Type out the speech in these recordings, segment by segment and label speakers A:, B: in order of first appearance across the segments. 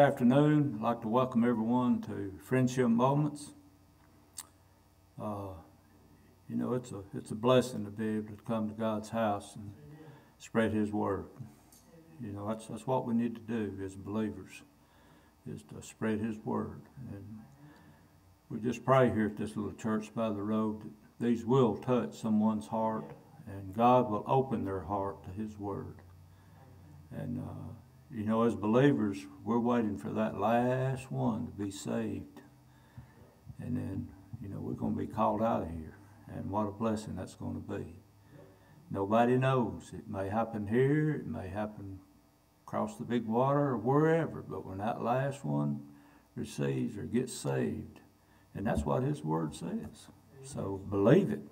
A: afternoon. I'd like to welcome everyone to Friendship Moments. Uh, you know, it's a it's a blessing to be able to come to God's house and spread His word. You know, that's that's what we need to do as believers, is to spread His word. And we just pray here at this little church by the road that these will touch someone's heart, and God will open their heart to His word. And uh, you know, as believers, we're waiting for that last one to be saved, and then you know we're going to be called out of here. And what a blessing that's going to be. Nobody knows. It may happen here, it may happen across the big water or wherever, but when that last one receives or gets saved, and that's what His Word says. So believe it,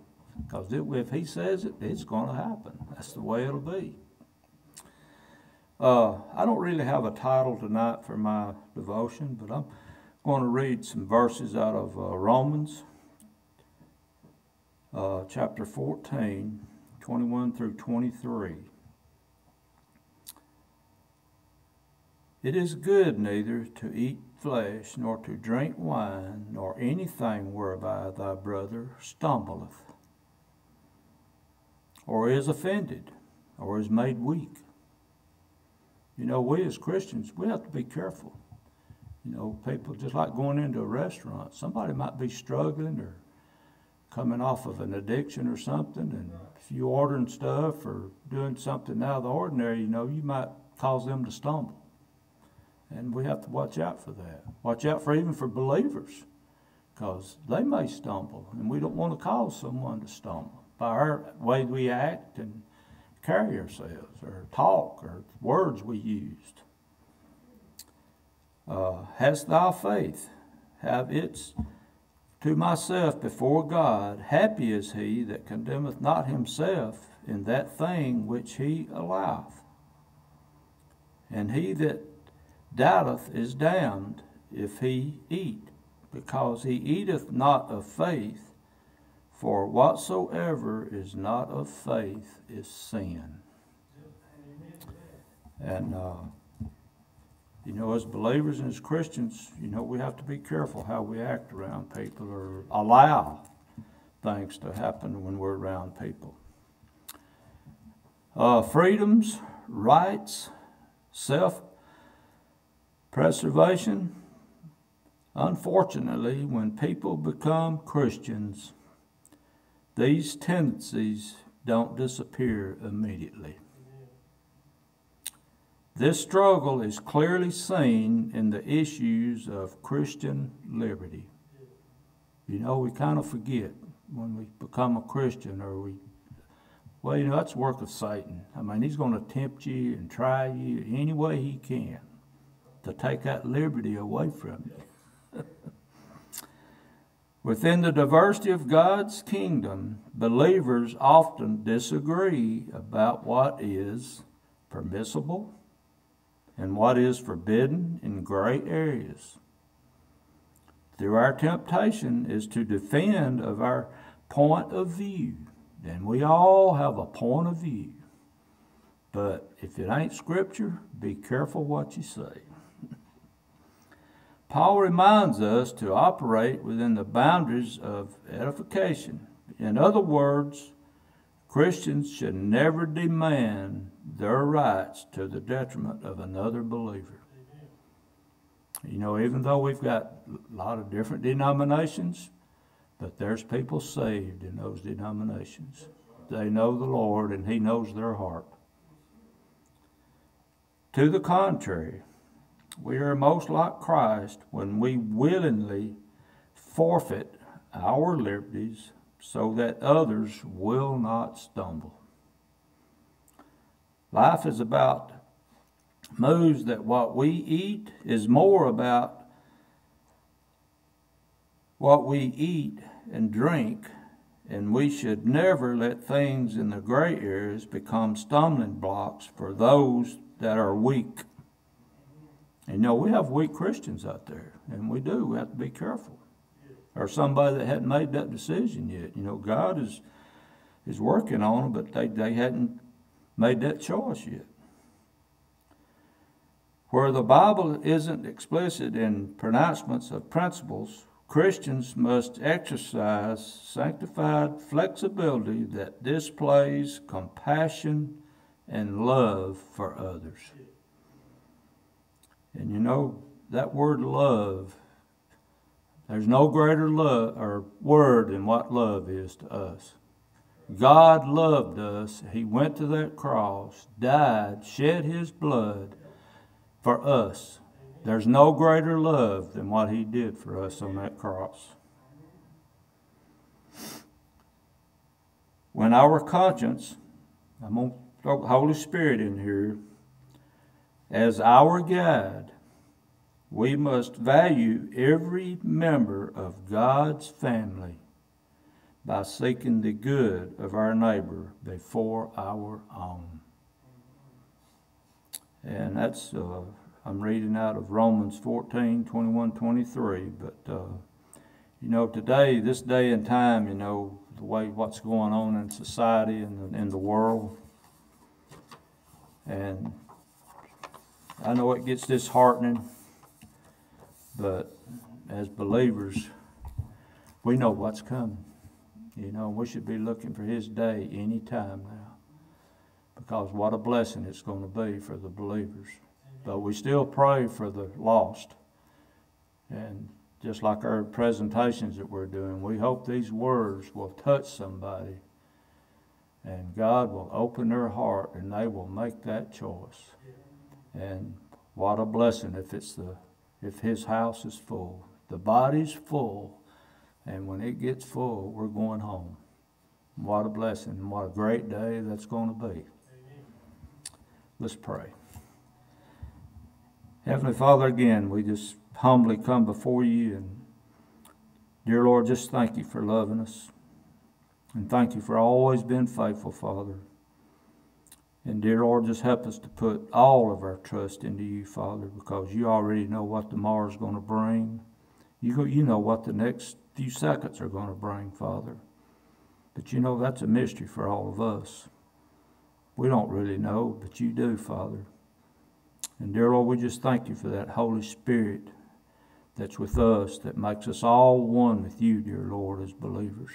A: because if He says it, it's going to happen. That's the way it'll be. Uh, I don't really have a title tonight for my devotion, but I'm going to read some verses out of uh, Romans uh, chapter 14, 21 through 23. It is good neither to eat flesh, nor to drink wine, nor anything whereby thy brother stumbleth, or is offended, or is made weak. You know, we as Christians, we have to be careful. You know, people just like going into a restaurant, somebody might be struggling or coming off of an addiction or something, and if you ordering stuff or doing something out of the ordinary, you know, you might cause them to stumble. And we have to watch out for that. Watch out for even for believers, because they may stumble, and we don't want to cause someone to stumble by our way we act and carry ourselves or talk or words we used. Uh, hast thou faith? Have its to myself before God, happy is he that condemneth not himself in that thing which he alloweth. And he that doubteth is damned if he eat, because he eateth not of faith, for whatsoever is not of faith is sin. And, uh, you know, as believers and as Christians, you know, we have to be careful how we act around people or allow things to happen when we're around people. Uh, freedoms, rights, self preservation. Unfortunately, when people become Christians, these tendencies don't disappear immediately. This struggle is clearly seen in the issues of Christian liberty. You know, we kind of forget when we become a Christian or we, well, you know, that's work of Satan. I mean, he's going to tempt you and try you any way he can to take that liberty away from you. Within the diversity of God's kingdom, believers often disagree about what is permissible and what is forbidden in gray areas. Through our temptation is to defend of our point of view. And we all have a point of view. But if it ain't scripture, be careful what you say. Paul reminds us to operate within the boundaries of edification. In other words, Christians should never demand their rights to the detriment of another believer. You know, even though we've got a lot of different denominations, but there's people saved in those denominations. They know the Lord and He knows their heart. To the contrary, we are most like Christ when we willingly forfeit our liberties so that others will not stumble. Life is about moves that what we eat is more about what we eat and drink, and we should never let things in the gray areas become stumbling blocks for those that are weak. And you know, we have weak Christians out there, and we do. We have to be careful. Or somebody that hadn't made that decision yet. You know, God is is working on them, but they, they hadn't made that choice yet. Where the Bible isn't explicit in pronouncements of principles, Christians must exercise sanctified flexibility that displays compassion and love for others. And you know, that word love, there's no greater love or word than what love is to us. God loved us. He went to that cross, died, shed his blood for us. There's no greater love than what he did for us on that cross. When our conscience, I'm going to throw the Holy Spirit in here, as our guide, we must value every member of God's family by seeking the good of our neighbor before our own. And that's, uh, I'm reading out of Romans 14, 21, 23. But, uh, you know, today, this day and time, you know, the way what's going on in society and in the world. And I know it gets disheartening, but as believers, we know what's coming. You know, we should be looking for His day any time now. Because what a blessing it's going to be for the believers. But we still pray for the lost. And just like our presentations that we're doing, we hope these words will touch somebody and God will open their heart and they will make that choice. And what a blessing if it's the if his house is full. The body's full and when it gets full, we're going home. What a blessing. What a great day that's going to be. Let's pray. Heavenly Father, again, we just humbly come before you and dear Lord, just thank you for loving us. And thank you for always being faithful, Father. And dear Lord, just help us to put all of our trust into you, Father, because you already know what tomorrow's going to bring. You, go, you know what the next few seconds are going to bring, Father. But you know that's a mystery for all of us. We don't really know, but you do, Father. And dear Lord, we just thank you for that Holy Spirit that's with us, that makes us all one with you, dear Lord, as believers.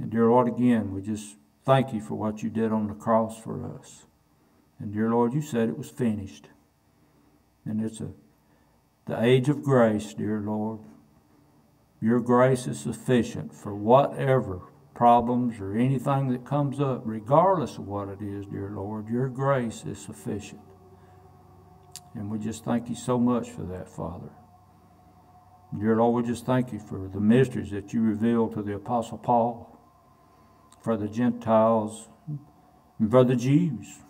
A: And dear Lord, again, we just thank you for what you did on the cross for us. And dear Lord, you said it was finished. And it's a the age of grace, dear Lord. Your grace is sufficient for whatever problems or anything that comes up, regardless of what it is, dear Lord. Your grace is sufficient. And we just thank you so much for that, Father. Dear Lord, we just thank you for the mysteries that you revealed to the Apostle Paul, for the Gentiles, and for the Jews,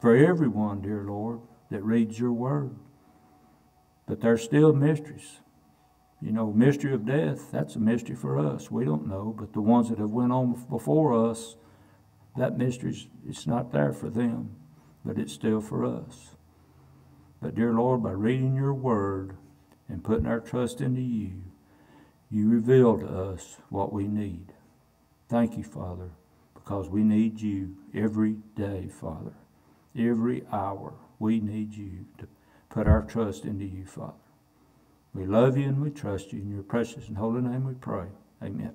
A: for everyone, dear Lord, that reads your word. But there's still mysteries. You know, mystery of death, that's a mystery for us. We don't know, but the ones that have went on before us, that mystery, it's not there for them, but it's still for us. But dear Lord, by reading your word and putting our trust into you, you reveal to us what we need. Thank you, Father, because we need you every day, Father. Every hour, we need you to put our trust into you, Father. We love you and we trust you. In your precious and holy name we pray. Amen.